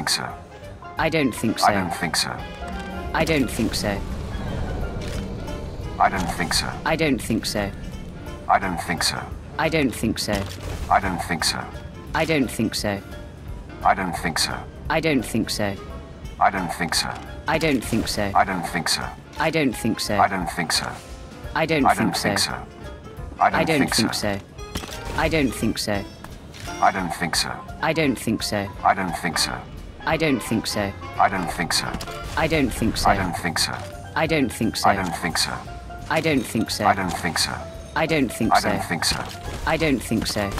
think so. I don't think I so. don't think so. I don't think so. I don't think so. I don't think so. I don't think so. I don't think so. I don't think so. I don't think so. I don't think so. I don't think so. I don't think so. I don't think so. I don't think so. I don't think so. I don't think so. I don't I don't think so. I I don't think think so. so. I don't think so. I don't think so. I don't think so. I don't think so. I don't think so. I don't think so. I don't think so. I don't think so. I don't think so. I don't think so. I don't think so. I don't think so. I don't think I don't think so. I don't think so.